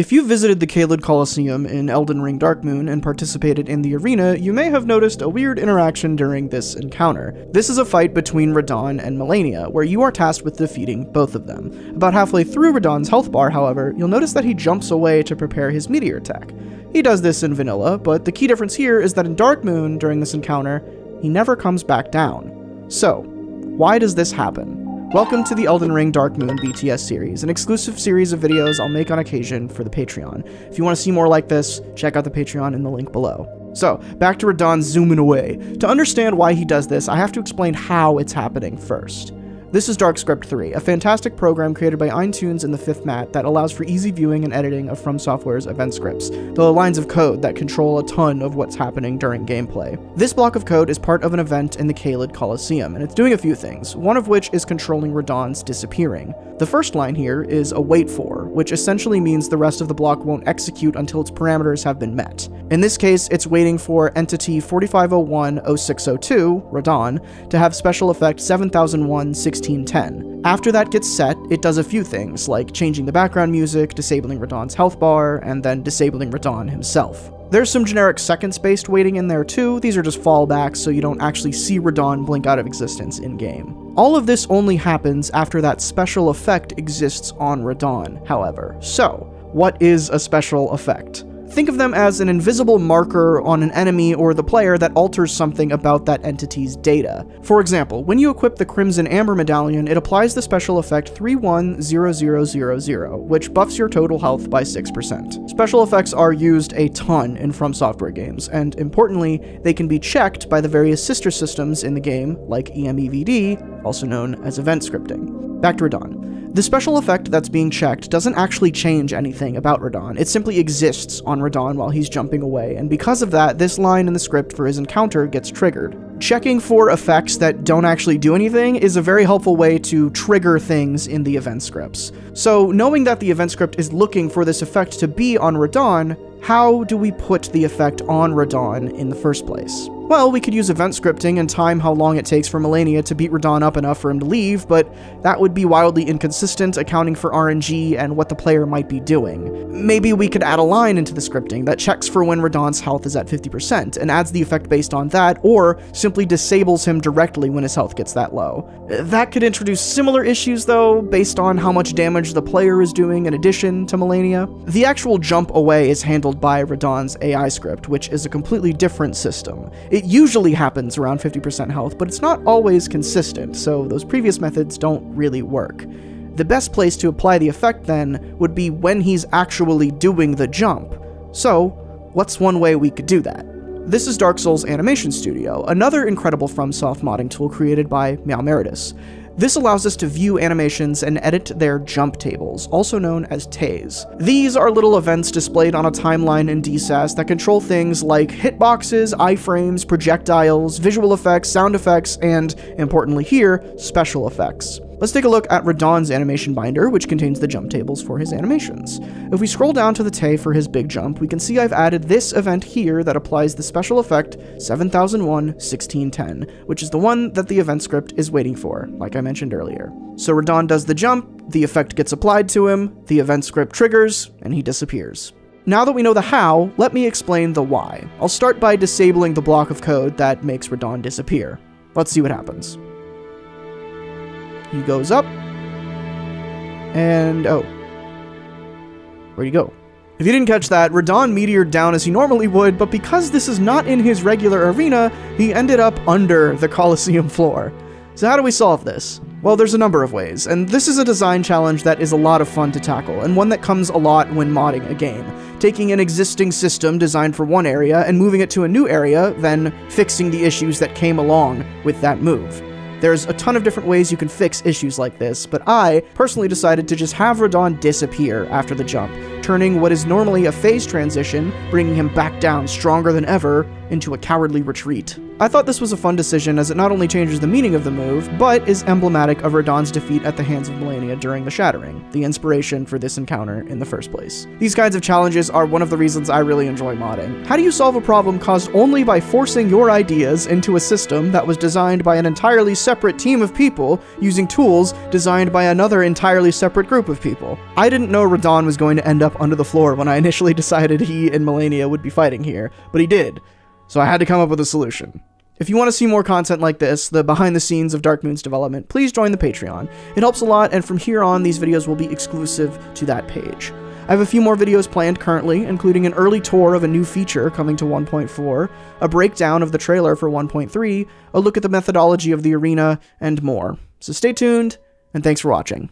If you visited the Caelid Colosseum in Elden Ring Dark Moon and participated in the arena, you may have noticed a weird interaction during this encounter. This is a fight between Radahn and Malenia, where you are tasked with defeating both of them. About halfway through Radahn's health bar, however, you'll notice that he jumps away to prepare his meteor attack. He does this in vanilla, but the key difference here is that in Dark Moon, during this encounter, he never comes back down. So, why does this happen? Welcome to the Elden Ring Dark Moon BTS series, an exclusive series of videos I'll make on occasion for the Patreon. If you want to see more like this, check out the Patreon in the link below. So, back to Radahn zooming away. To understand why he does this, I have to explain how it's happening first. This is DarkScript 3, a fantastic program created by AinTunez in thefifthmatt that allows for easy viewing and editing of From Software's event scripts, the lines of code that control a ton of what's happening during gameplay. This block of code is part of an event in the Caelid Colosseum, and it's doing a few things, one of which is controlling Radahn's disappearing. The first line here is a wait for, which essentially means the rest of the block won't execute until its parameters have been met. In this case, it's waiting for entity 4501-0602, Radahn, to have special effect 7001 1610. After that gets set, it does a few things, like changing the background music, disabling Radahn's health bar, and then disabling Radahn himself. There's some generic seconds-based waiting in there too, these are just fallbacks so you don't actually see Radahn blink out of existence in-game. All of this only happens after that special effect exists on Radahn, however. So, what is a special effect? Think of them as an invisible marker on an enemy or the player that alters something about that entity's data. For example, when you equip the Crimson Amber Medallion, it applies the special effect 310000, which buffs your total health by 6%. Special effects are used a ton in From Software games, and importantly, they can be checked by the various sister systems in the game, like EMEVD, also known as event scripting. Back to Radahn. The special effect that's being checked doesn't actually change anything about Radahn, it simply exists on Radahn while he's jumping away, and because of that, this line in the script for his encounter gets triggered. Checking for effects that don't actually do anything is a very helpful way to trigger things in the event scripts. So, knowing that the event script is looking for this effect to be on Radahn, how do we put the effect on Radahn in the first place? Well, we could use event scripting and time how long it takes for Malenia to beat Radahn up enough for him to leave, but that would be wildly inconsistent, accounting for RNG and what the player might be doing. Maybe we could add a line into the scripting that checks for when Radahn's health is at 50% and adds the effect based on that, or simply disables him directly when his health gets that low. That could introduce similar issues, though, based on how much damage the player is doing in addition to Malenia. The actual jump away is handled by Radahn's AI script, which is a completely different system. It it usually happens around 50% health, but it's not always consistent, so those previous methods don't really work. The best place to apply the effect then would be when he's actually doing the jump. So, what's one way we could do that? This is Dark Souls Animation Studio, another incredible FromSoft modding tool created by Meowmaritus. This allows us to view animations and edit their jump tables, also known as TAEs. These are little events displayed on a timeline in DSAS that control things like hitboxes, iframes, projectiles, visual effects, sound effects, and, importantly here, special effects. Let's take a look at Radahn's animation binder, which contains the jump tables for his animations. If we scroll down to the TAE for his big jump, we can see I've added this event here that applies the special effect 7001 1610, which is the one that the event script is waiting for, like I mentioned earlier. So Radahn does the jump, the effect gets applied to him, the event script triggers, and he disappears. Now that we know the how, let me explain the why. I'll start by disabling the block of code that makes Radahn disappear. Let's see what happens. He goes up. And, oh. Where'd he go? If you didn't catch that, Radahn meteored down as he normally would, but because this is not in his regular arena, he ended up under the Colosseum floor. So how do we solve this? Well, there's a number of ways, and this is a design challenge that is a lot of fun to tackle, and one that comes a lot when modding a game. Taking an existing system designed for one area and moving it to a new area, then fixing the issues that came along with that move. There's a ton of different ways you can fix issues like this, but I personally decided to just have Radahn disappear after the jump, turning what is normally a phase transition, bringing him back down stronger than ever, into a cowardly retreat. I thought this was a fun decision as it not only changes the meaning of the move, but is emblematic of Radahn's defeat at the hands of Malenia during the Shattering, the inspiration for this encounter in the first place. These kinds of challenges are one of the reasons I really enjoy modding. How do you solve a problem caused only by forcing your ideas into a system that was designed by an entirely separate team of people using tools designed by another entirely separate group of people? I didn't know Radahn was going to end up under the floor when I initially decided he and Malenia would be fighting here, but he did. So I had to come up with a solution. If you want to see more content like this, the behind the scenes of Dark Moon's development, please join the Patreon. It helps a lot, and from here on, these videos will be exclusive to that page. I have a few more videos planned currently, including an early tour of a new feature coming to 1.4, a breakdown of the trailer for 1.3, a look at the methodology of the arena, and more. So stay tuned, and thanks for watching.